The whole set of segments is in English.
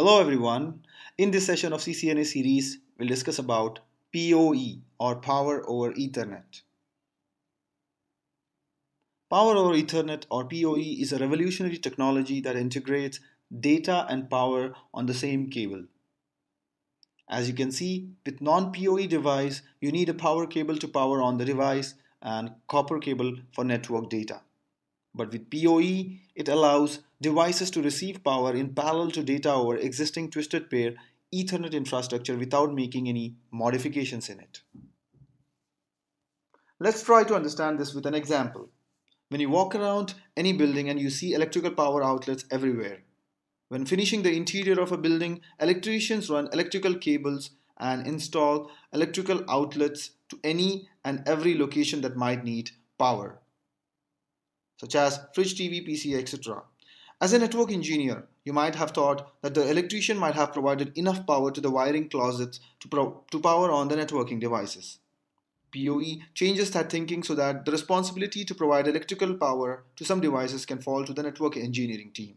Hello everyone. In this session of CCNA series, we'll discuss about PoE or Power over Ethernet. Power over Ethernet or PoE is a revolutionary technology that integrates data and power on the same cable. As you can see, with non-PoE device, you need a power cable to power on the device and copper cable for network data. But with PoE, it allows devices to receive power in parallel to data over existing twisted pair Ethernet infrastructure without making any modifications in it. Let's try to understand this with an example. When you walk around any building and you see electrical power outlets everywhere. When finishing the interior of a building, electricians run electrical cables and install electrical outlets to any and every location that might need power such as fridge, TV, PC, etc. As a network engineer, you might have thought that the electrician might have provided enough power to the wiring closets to, to power on the networking devices. PoE changes that thinking so that the responsibility to provide electrical power to some devices can fall to the network engineering team.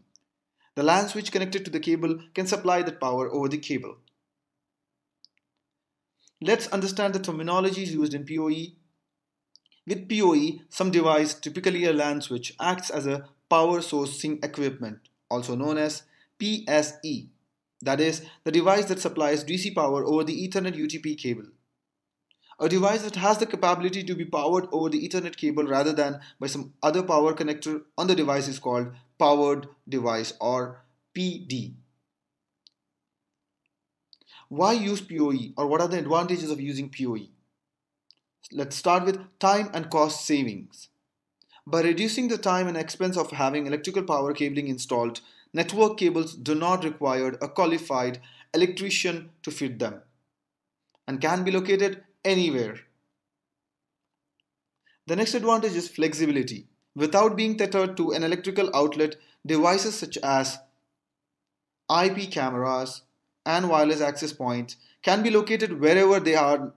The LAN switch connected to the cable can supply that power over the cable. Let's understand the terminologies used in PoE with PoE, some device, typically a LAN switch, acts as a power sourcing equipment, also known as PSE. That is, the device that supplies DC power over the Ethernet UTP cable. A device that has the capability to be powered over the Ethernet cable rather than by some other power connector on the device is called powered device or PD. Why use PoE or what are the advantages of using PoE? Let's start with time and cost savings. By reducing the time and expense of having electrical power cabling installed, network cables do not require a qualified electrician to fit them and can be located anywhere. The next advantage is flexibility. Without being tethered to an electrical outlet, devices such as IP cameras and wireless access points can be located wherever they are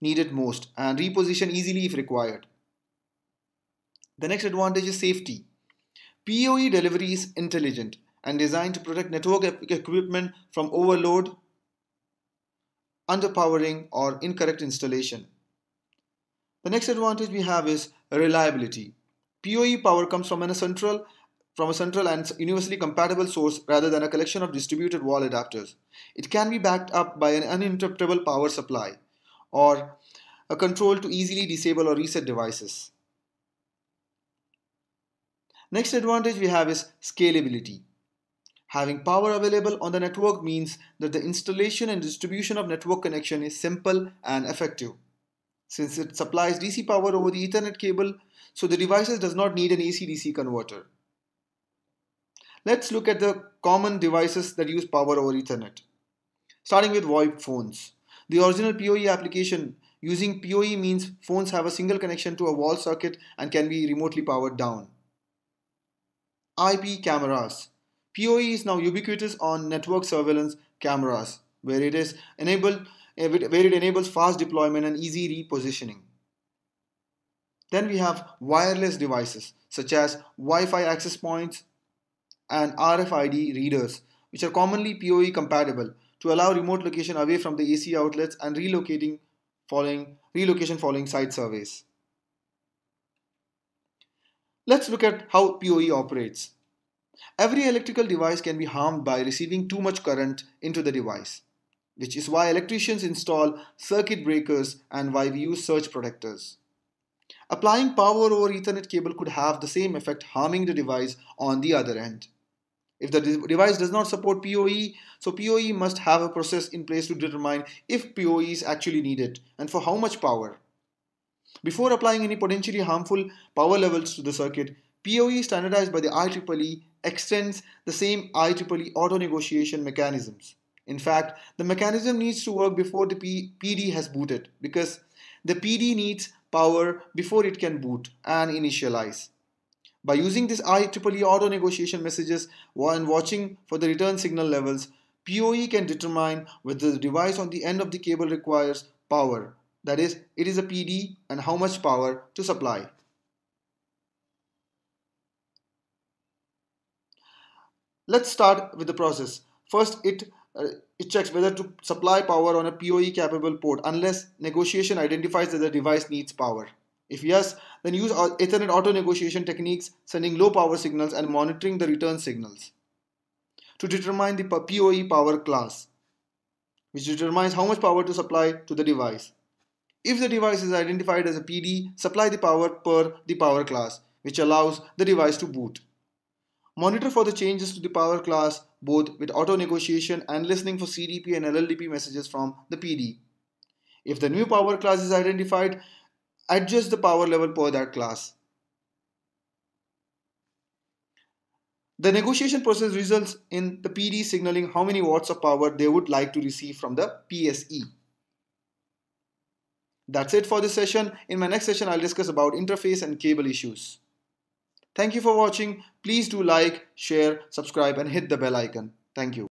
needed most and reposition easily if required. The next advantage is safety. PoE delivery is intelligent and designed to protect network equipment from overload, underpowering, or incorrect installation. The next advantage we have is reliability. PoE power comes from a central from a central and universally compatible source rather than a collection of distributed wall adapters. It can be backed up by an uninterruptible power supply or a control to easily disable or reset devices. Next advantage we have is scalability. Having power available on the network means that the installation and distribution of network connection is simple and effective. Since it supplies DC power over the Ethernet cable, so the devices does not need an AC-DC converter. Let's look at the common devices that use power over Ethernet. Starting with VoIP phones. The original PoE application using PoE means phones have a single connection to a wall circuit and can be remotely powered down. IP cameras. PoE is now ubiquitous on network surveillance cameras where it is enabled eh, where it enables fast deployment and easy repositioning. Then we have wireless devices such as Wi-Fi access points and RFID readers which are commonly PoE compatible to allow remote location away from the AC outlets and relocating following relocation following site surveys. Let's look at how PoE operates. Every electrical device can be harmed by receiving too much current into the device, which is why electricians install circuit breakers and why we use surge protectors. Applying power over Ethernet cable could have the same effect harming the device on the other end. If the device does not support PoE, so PoE must have a process in place to determine if PoE is actually needed and for how much power. Before applying any potentially harmful power levels to the circuit, PoE standardized by the IEEE extends the same IEEE auto negotiation mechanisms. In fact, the mechanism needs to work before the P PD has booted because the PD needs power before it can boot and initialize. By using this IEEE auto negotiation messages and watching for the return signal levels, PoE can determine whether the device on the end of the cable requires power. That is, it is a PD and how much power to supply. Let's start with the process. First, it uh, it checks whether to supply power on a PoE capable port unless negotiation identifies that the device needs power. If yes, then use Ethernet auto negotiation techniques, sending low power signals and monitoring the return signals. To determine the PoE power class, which determines how much power to supply to the device. If the device is identified as a PD, supply the power per the power class, which allows the device to boot. Monitor for the changes to the power class both with auto negotiation and listening for CDP and LLDP messages from the PD. If the new power class is identified, adjust the power level per that class. The negotiation process results in the PD signaling how many watts of power they would like to receive from the PSE. That's it for this session. In my next session, I'll discuss about interface and cable issues. Thank you for watching. Please do like, share, subscribe and hit the bell icon. Thank you.